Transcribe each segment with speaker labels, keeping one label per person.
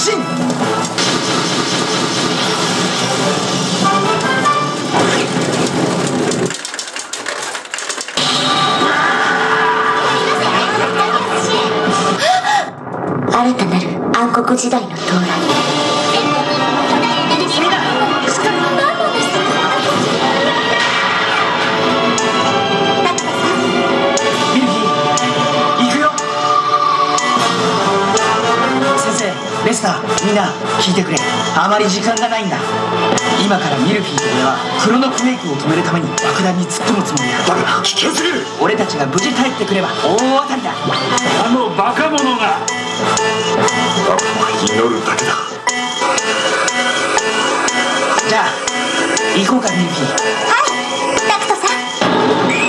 Speaker 1: 進
Speaker 2: 新たなる暗黒時代の到来。みんな
Speaker 1: 聞いてくれ。あまり時間がないんだ。今からミルフィーと俺はクロノクエイクを止めるために爆弾に突っ込むつもりだ
Speaker 3: だ。が危険すぎる。
Speaker 1: 俺たちが無事帰ってくれば大当たりだ。
Speaker 4: あのバカ者が。
Speaker 3: 祈るだけだ
Speaker 1: じゃあ行こうかミルフィー。
Speaker 2: はい。タクトさん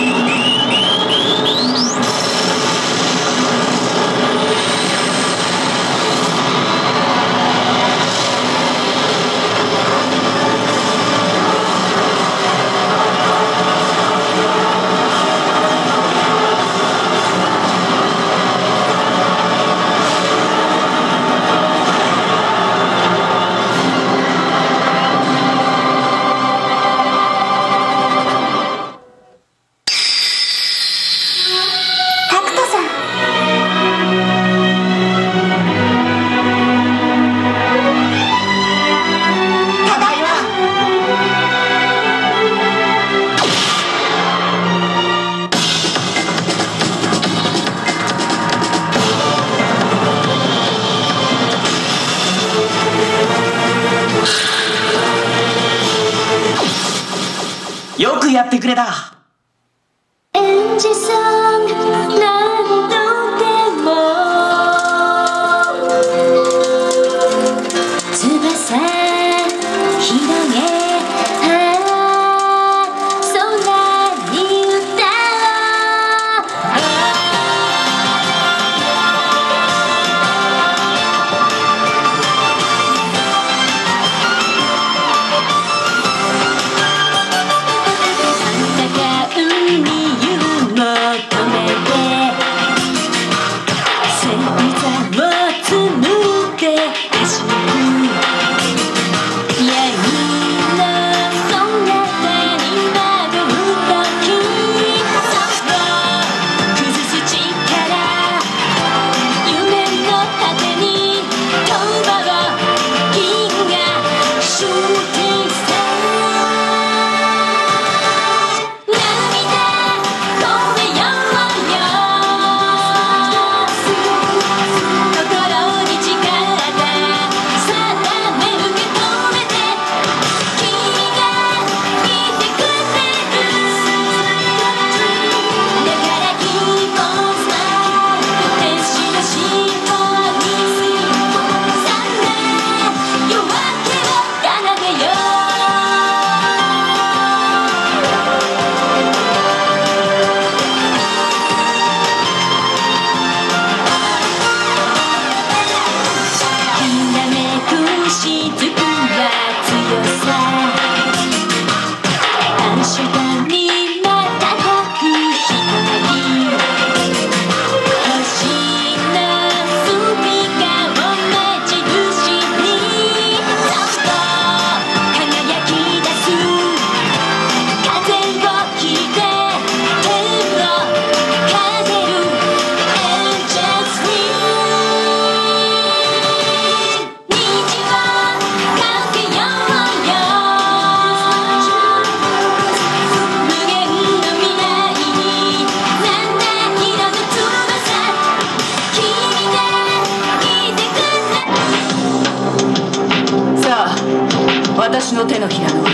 Speaker 1: よくやってくれた。piano.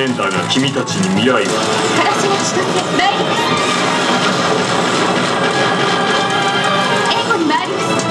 Speaker 1: メン
Speaker 3: タ
Speaker 2: ーが
Speaker 3: 君たちに未来
Speaker 2: を話がてす。にります。